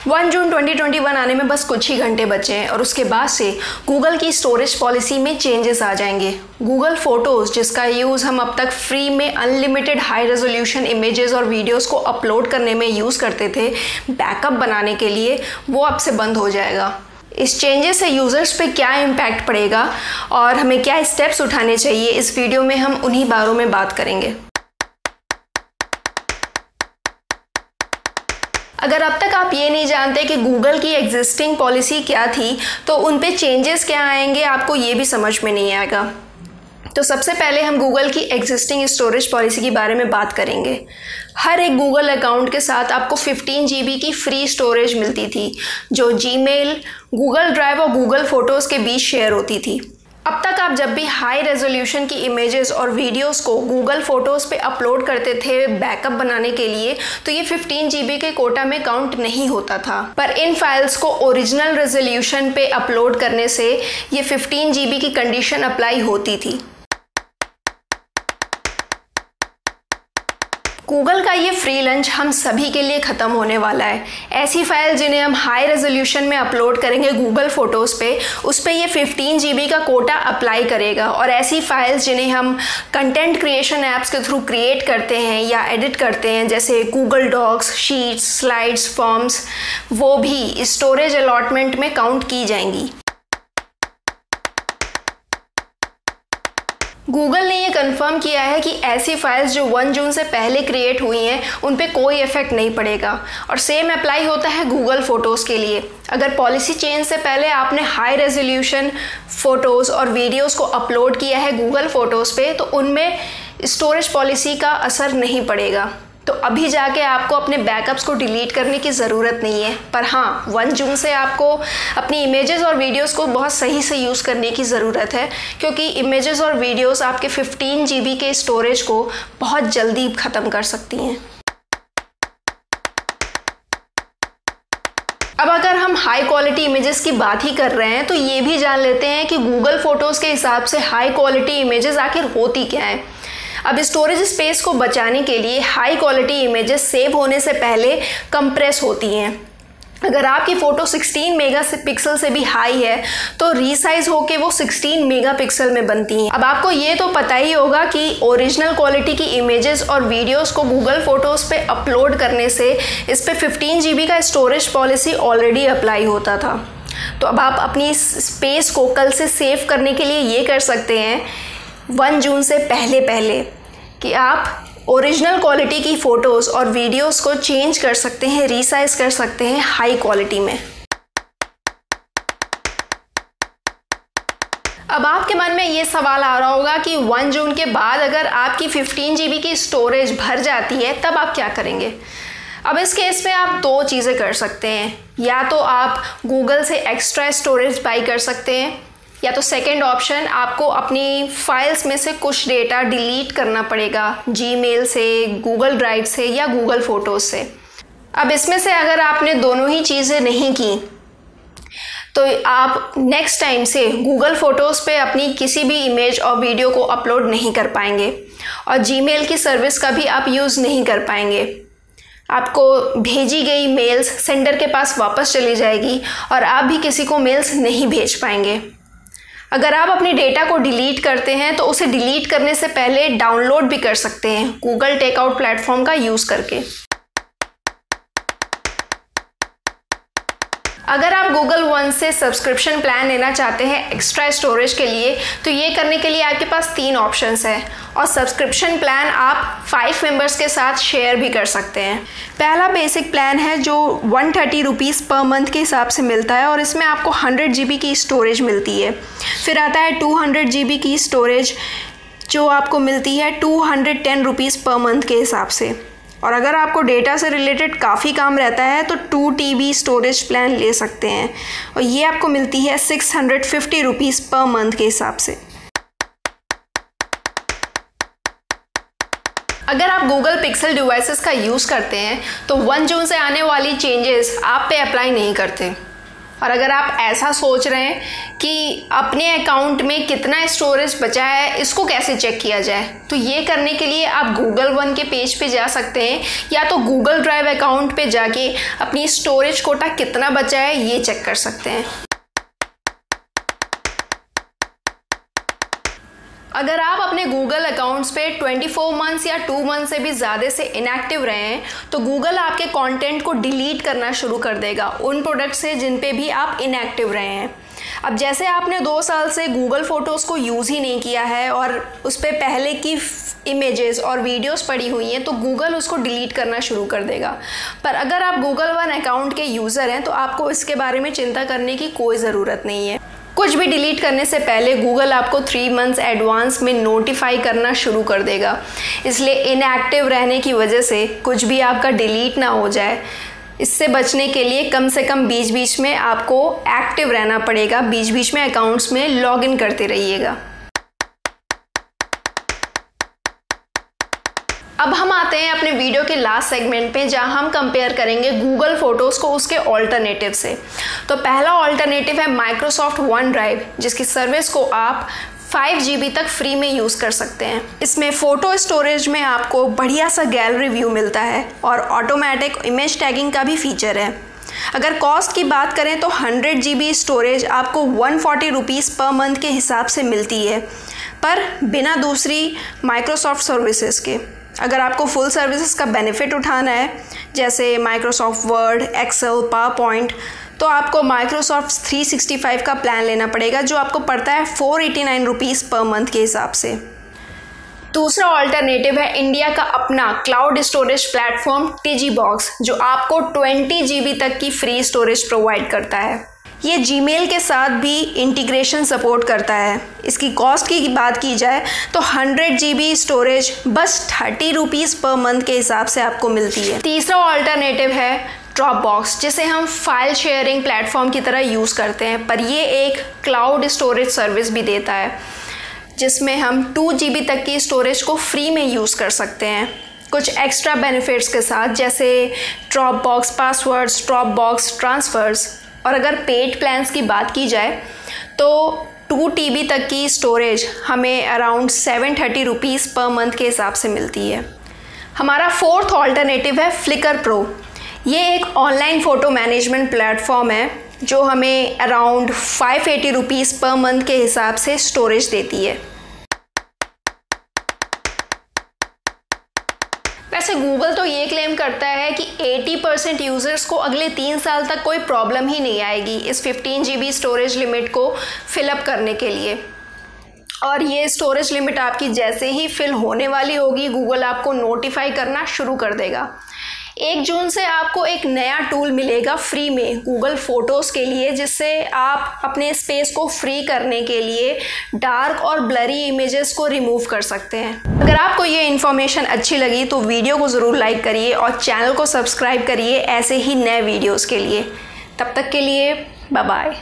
1 जून 2021 आने में बस कुछ ही घंटे बचे हैं और उसके बाद से गूगल की स्टोरेज पॉलिसी में चेंजेस आ जाएँगे। गूगल फ़ोटोज़ जिसका यूज़ हम अब तक फ्री में अनलिमिटेड हाई रेजोल्यूशन इमेजेस और वीडियोस को अपलोड करने में यूज़ करते थे बैकअप बनाने के लिए वो अब से बंद हो जाएगा। इस चेंजेस से यूज़र्स पे क्या इम्पैक्ट पड़ेगा और हमें क्या स्टेप्स उठाने चाहिए, इस वीडियो में हम उन्हीं बारों में बात करेंगे। अगर अब तक आप ये नहीं जानते कि गूगल की एग्जिस्टिंग पॉलिसी क्या थी तो उन पे चेंजेस क्या आएँगे, आपको ये भी समझ में नहीं आएगा। तो सबसे पहले हम गूगल की एग्जिस्टिंग स्टोरेज पॉलिसी के बारे में बात करेंगे। हर एक गूगल अकाउंट के साथ आपको 15 जी की फ्री स्टोरेज मिलती थी, जो जी मेल गूगल ड्राइव और गूगल फ़ोटोज़ के बीच शेयर होती थी। अब तक आप जब भी हाई रेजोल्यूशन की इमेजेस और वीडियोस को गूगल फ़ोटोज़ पे अपलोड करते थे बैकअप बनाने के लिए तो ये 15 जीबी के कोटा में काउंट नहीं होता था। पर इन फाइल्स को ओरिजिनल रेजोल्यूशन पे अपलोड करने से ये 15 जीबी की कंडीशन अप्लाई होती थी। गूगल का ये फ्री लंच हम सभी के लिए ख़त्म होने वाला है। ऐसी फ़ाइल जिन्हें हम हाई रेजोल्यूशन में अपलोड करेंगे गूगल फ़ोटोज़ पे, उस पर ये 15 जी का कोटा अप्लाई करेगा। और ऐसी फाइल्स जिन्हें हम कंटेंट क्रिएशन ऐप्स के थ्रू क्रिएट करते हैं या एडिट करते हैं, जैसे Google docs sheets slides forms वो भी स्टोरेज अलॉटमेंट में काउंट की जाएँगी। गूगल ने ये कंफर्म किया है कि ऐसी फाइल्स जो 1 जून से पहले क्रिएट हुई हैं, उन पर कोई इफ़ेक्ट नहीं पड़ेगा। और सेम अप्लाई होता है गूगल फ़ोटोज़ के लिए। अगर पॉलिसी चेंज से पहले आपने हाई रेजोल्यूशन फ़ोटोज़ और वीडियोज़ को अपलोड किया है गूगल फ़ोटोज़ पे तो उनमें स्टोरेज पॉलिसी का असर नहीं पड़ेगा। तो अभी जाके आपको अपने बैकअप्स को डिलीट करने की ज़रूरत नहीं है। पर हाँ वन जून से आपको अपनी इमेजेस और वीडियोस को बहुत सही से यूज़ करने की ज़रूरत है, क्योंकि इमेजेस और वीडियोस आपके 15 जी के स्टोरेज को बहुत जल्दी ख़त्म कर सकती हैं। अब अगर हम हाई क्वालिटी इमेजेस की बात ही कर रहे हैं तो ये भी जान लेते हैं कि गूगल फ़ोटोज़ के हिसाब से हाई क्वालिटी इमेजेस आखिर होती क्या है। अब स्टोरेज स्पेस को बचाने के लिए हाई क्वालिटी इमेजेस सेव होने से पहले कंप्रेस होती हैं। अगर आपकी फ़ोटो 16 मेगापिक्सल से भी हाई है तो रीसाइज होके वो 16 मेगा पिक्सल में बनती हैं। अब आपको ये तो पता ही होगा कि ओरिजिनल क्वालिटी की इमेजेस और वीडियोस को गूगल फ़ोटोज़ पे अपलोड करने से इस पर फिफ्टीन जी का स्टोरेज पॉलिसी ऑलरेडी अप्लाई होता था। तो अब आप अपनी स्पेस को कल से सेव करने के लिए ये कर सकते हैं वन जून से पहले पहले कि आप ओरिजिनल क्वालिटी की फ़ोटोज़ और वीडियोस को चेंज कर सकते हैं रिसाइज कर सकते हैं हाई क्वालिटी में। अब आपके मन में ये सवाल आ रहा होगा कि 1 जून के बाद अगर आपकी 15 जी की स्टोरेज भर जाती है, तब आप क्या करेंगे? अब इस केस में आप दो चीज़ें कर सकते हैं। या तो आप गूगल से एक्स्ट्रा स्टोरेज बाई कर सकते हैं या तो सेकेंड ऑप्शन आपको अपनी फाइल्स में से कुछ डेटा डिलीट करना पड़ेगा जी से गूगल ड्राइव से या गूगल फ़ोटोज़ से। अब इसमें से अगर आपने दोनों ही चीज़ें नहीं की तो आप नेक्स्ट टाइम से गूगल फ़ोटोज़ पे अपनी किसी भी इमेज और वीडियो को अपलोड नहीं कर पाएँगे और जी की सर्विस का भी आप यूज़ नहीं कर पाएँगे। आपको भेजी गई मेल्स सेंडर के पास वापस चली जाएगी और आप भी किसी को मेल्स नहीं भेज पाएँगे। अगर आप अपने डेटा को डिलीट करते हैं तो उसे डिलीट करने से पहले डाउनलोड भी कर सकते हैं गूगल टेकआउट प्लेटफॉर्म का यूज़ करके। अगर आप गूगल वन से सब्सक्रिप्शन प्लान लेना चाहते हैं एक्स्ट्रा स्टोरेज के लिए तो ये करने के लिए आपके पास तीन ऑप्शंस है। और सब्सक्रिप्शन प्लान आप फाइव मेंबर्स के साथ शेयर भी कर सकते हैं। पहला बेसिक प्लान है जो one thirty rupees per month के हिसाब से मिलता है और इसमें आपको हंड्रेड जी की स्टोरेज मिलती है। फिर आता है टू हंड्रेड जी की स्टोरेज जो आपको मिलती है two hundred ten rupees per month के हिसाब से। और अगर आपको डेटा से रिलेटेड काफ़ी काम रहता है तो टू टी स्टोरेज प्लान ले सकते हैं। और ये आपको मिलती है six hundred fifty rupees per month के हिसाब से। अगर आप गूगल पिक्सल डिवाइसेस का यूज़ करते हैं तो वन जून से आने वाली चेंजेस आप पे अप्लाई नहीं करते। और अगर आप ऐसा सोच रहे हैं कि अपने अकाउंट में कितना स्टोरेज बचा है, इसको कैसे चेक किया जाए? तो ये करने के लिए आप गूगल वन के पेज पे जा सकते हैं, या तो गूगल ड्राइव अकाउंट पे जाके अपनी स्टोरेज कोटा कितना बचा है, ये चेक कर सकते हैं। अगर आप अपने गूगल अकाउंट्स पे 24 मंथ्स या 2 मंथ से भी ज़्यादा से इनएक्टिव रहे हैं तो गूगल आपके कंटेंट को डिलीट करना शुरू कर देगा उन प्रोडक्ट से जिन पे भी आप इनएक्टिव रहे हैं। अब जैसे आपने दो साल से गूगल फ़ोटोज़ को यूज़ ही नहीं किया है और उस पर पहले की इमेजेस और वीडियोस पड़ी हुई हैं तो गूगल उसको डिलीट करना शुरू कर देगा। पर अगर आप गूगल वन अकाउंट के यूज़र हैं तो आपको इसके बारे में चिंता करने की कोई ज़रूरत नहीं है। कुछ भी डिलीट करने से पहले गूगल आपको थ्री मंथ्स एडवांस में नोटिफाई करना शुरू कर देगा। इसलिए इनएक्टिव रहने की वजह से कुछ भी आपका डिलीट ना हो जाए। इससे बचने के लिए कम से कम बीच बीच में आपको एक्टिव रहना पड़ेगा। बीच बीच में अकाउंट्स में लॉगिन करते रहिएगा। अब हम आते हैं अपने वीडियो के लास्ट सेगमेंट पे, जहाँ हम कंपेयर करेंगे गूगल फ़ोटोज़ को उसके ऑल्टरनेटिव से। तो पहला ऑल्टरनेटिव है माइक्रोसॉफ्ट वन ड्राइव जिसकी सर्विस को आप फाइव जी तक फ्री में यूज़ कर सकते हैं। इसमें फ़ोटो स्टोरेज में आपको बढ़िया सा गैलरी व्यू मिलता है और ऑटोमेटिक इमेज टैगिंग का भी फीचर है। अगर कॉस्ट की बात करें तो हंड्रेड जी स्टोरेज आपको one forty rupees per month के हिसाब से मिलती है, पर बिना दूसरी माइक्रोसॉफ्ट सर्विसेज़ के। अगर आपको फुल सर्विसेज़ का बेनिफिट उठाना है, जैसे Microsoft Word Excel PowerPoint तो आपको माइक्रोसॉफ्ट 365 का प्लान लेना पड़ेगा, जो आपको पड़ता है four eighty nine rupees per month के हिसाब से। दूसरा ऑल्टरनेटिव है इंडिया का अपना cloud storage platform DigiBoxx जो आपको 20 जी तक की फ्री स्टोरेज प्रोवाइड करता है। ये जीमेल के साथ भी इंटीग्रेशन सपोर्ट करता है। इसकी कॉस्ट की बात की जाए तो 100 जी स्टोरेज बस थर्टी रुपीज़ पर मंथ के हिसाब से आपको मिलती है। तीसरा ऑल्टरनेटिव है ड्रॉप बॉक्स जिसे हम फ़ाइल शेयरिंग प्लेटफॉर्म की तरह यूज़ करते हैं, पर ये एक क्लाउड स्टोरेज सर्विस भी देता है, जिसमें हम टू जी तक की स्टोरेज को फ्री में यूज़ कर सकते हैं। कुछ एक्स्ट्रा बेनिफिट्स के साथ, जैसे Dropbox passwords Dropbox transfers और अगर पेड प्लान्स की बात की जाए तो टू टी तक की स्टोरेज हमें around seven thirty rupees per month के हिसाब से मिलती है। हमारा फोर्थ ऑल्टरनेटिव है फ्लिकर प्रो ये एक ऑनलाइन फ़ोटो मैनेजमेंट प्लेटफॉर्म है, जो हमें around five eighty rupees per month के हिसाब से स्टोरेज देती है। वैसे गूगल तो ये क्लेम करता है कि 80 परसेंट यूज़र्स को अगले तीन साल तक कोई प्रॉब्लम ही नहीं आएगी इस 15 जी स्टोरेज लिमिट को फिलअप करने के लिए। और ये स्टोरेज लिमिट आपकी जैसे ही फिल होने वाली होगी गूगल आपको नोटिफाई करना शुरू कर देगा। एक जून से आपको एक नया टूल मिलेगा फ्री में गूगल फ़ोटोज़ के लिए, जिससे आप अपने स्पेस को फ्री करने के लिए डार्क और ब्लरी इमेजेस को रिमूव कर सकते हैं। अगर आपको ये इन्फॉर्मेशन अच्छी लगी तो वीडियो को ज़रूर लाइक करिए और चैनल को सब्सक्राइब करिए ऐसे ही नए वीडियोज़ के लिए। तब तक के लिए बाय